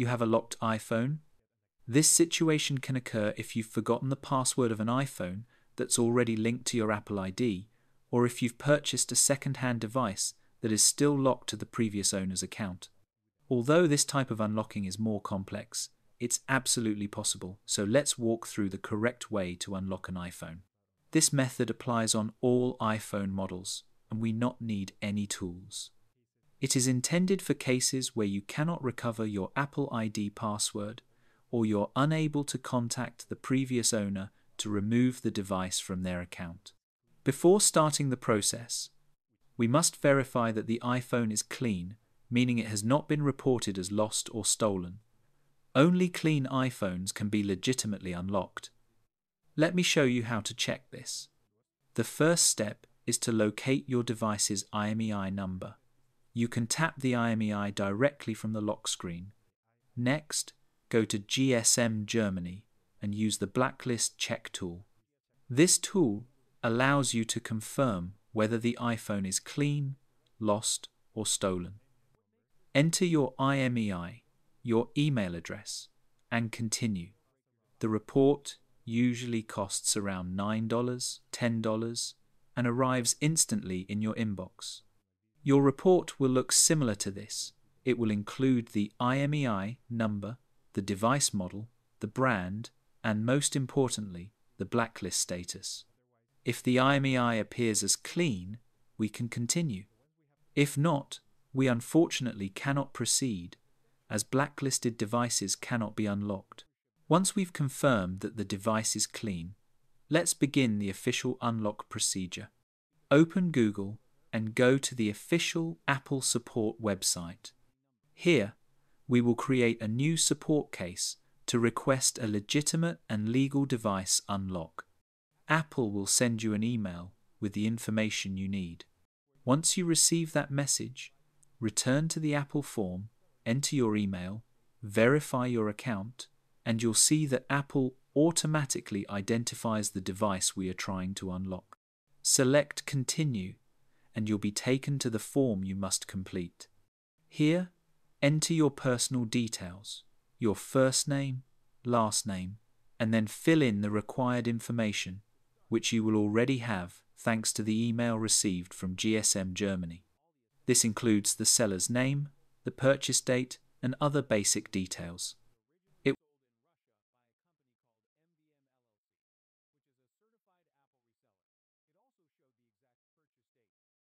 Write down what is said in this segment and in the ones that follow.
you have a locked iPhone? This situation can occur if you've forgotten the password of an iPhone that's already linked to your Apple ID, or if you've purchased a second hand device that is still locked to the previous owner's account. Although this type of unlocking is more complex, it's absolutely possible, so let's walk through the correct way to unlock an iPhone. This method applies on all iPhone models, and we not need any tools. It is intended for cases where you cannot recover your Apple ID password or you're unable to contact the previous owner to remove the device from their account. Before starting the process, we must verify that the iPhone is clean, meaning it has not been reported as lost or stolen. Only clean iPhones can be legitimately unlocked. Let me show you how to check this. The first step is to locate your device's IMEI number. You can tap the IMEI directly from the lock screen. Next, go to GSM Germany and use the blacklist check tool. This tool allows you to confirm whether the iPhone is clean, lost, or stolen. Enter your IMEI, your email address, and continue. The report usually costs around $9, $10, and arrives instantly in your inbox. Your report will look similar to this. It will include the IMEI number, the device model, the brand, and most importantly, the blacklist status. If the IMEI appears as clean, we can continue. If not, we unfortunately cannot proceed, as blacklisted devices cannot be unlocked. Once we've confirmed that the device is clean, let's begin the official unlock procedure. Open Google and go to the official Apple support website. Here, we will create a new support case to request a legitimate and legal device unlock. Apple will send you an email with the information you need. Once you receive that message, return to the Apple form, enter your email, verify your account, and you'll see that Apple automatically identifies the device we are trying to unlock. Select Continue, and you'll be taken to the form you must complete. Here, enter your personal details, your first name, last name, and then fill in the required information, which you will already have thanks to the email received from GSM Germany. This includes the seller's name, the purchase date, and other basic details.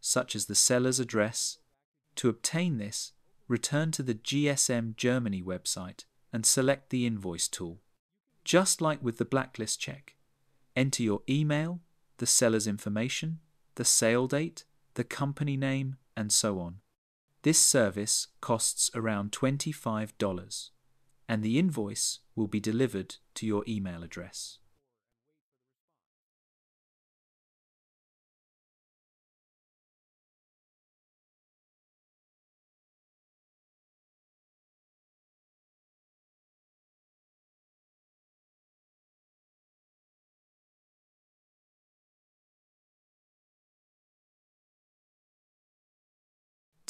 such as the seller's address. To obtain this, return to the GSM Germany website and select the invoice tool. Just like with the blacklist check, enter your email, the seller's information, the sale date, the company name, and so on. This service costs around $25, and the invoice will be delivered to your email address.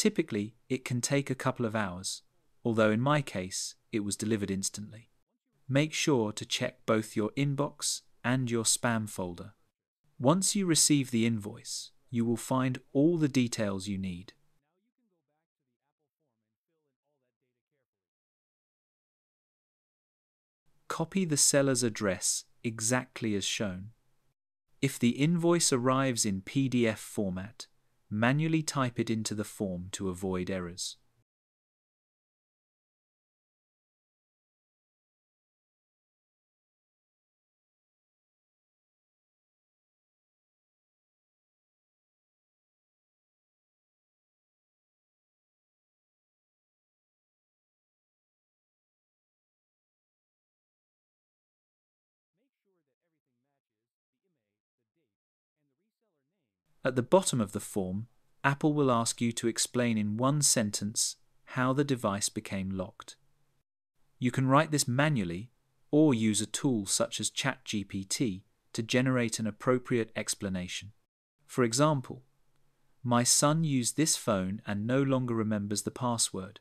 Typically, it can take a couple of hours, although in my case, it was delivered instantly. Make sure to check both your inbox and your spam folder. Once you receive the invoice, you will find all the details you need. Copy the seller's address exactly as shown. If the invoice arrives in PDF format, manually type it into the form to avoid errors. At the bottom of the form, Apple will ask you to explain in one sentence how the device became locked. You can write this manually or use a tool such as ChatGPT to generate an appropriate explanation. For example, my son used this phone and no longer remembers the password.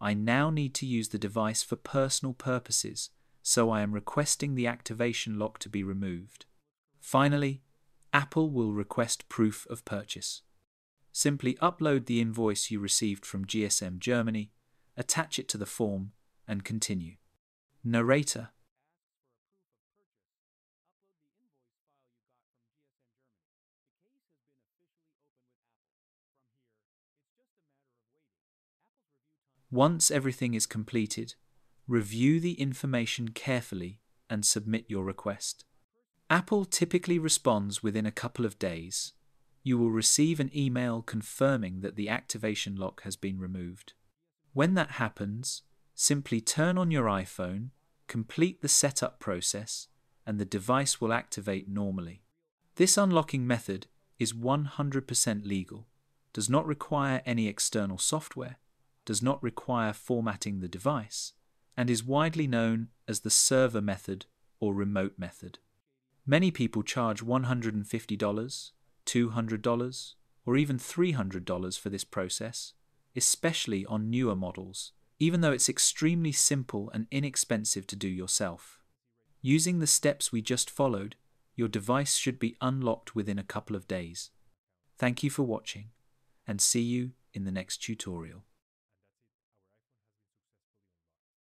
I now need to use the device for personal purposes, so I am requesting the activation lock to be removed. Finally, Apple will request proof of purchase. Simply upload the invoice you received from GSM Germany, attach it to the form, and continue. Narrator Once everything is completed, review the information carefully and submit your request. Apple typically responds within a couple of days. You will receive an email confirming that the activation lock has been removed. When that happens, simply turn on your iPhone, complete the setup process, and the device will activate normally. This unlocking method is 100% legal, does not require any external software, does not require formatting the device, and is widely known as the server method or remote method. Many people charge $150, $200, or even $300 for this process, especially on newer models, even though it's extremely simple and inexpensive to do yourself. Using the steps we just followed, your device should be unlocked within a couple of days. Thank you for watching, and see you in the next tutorial.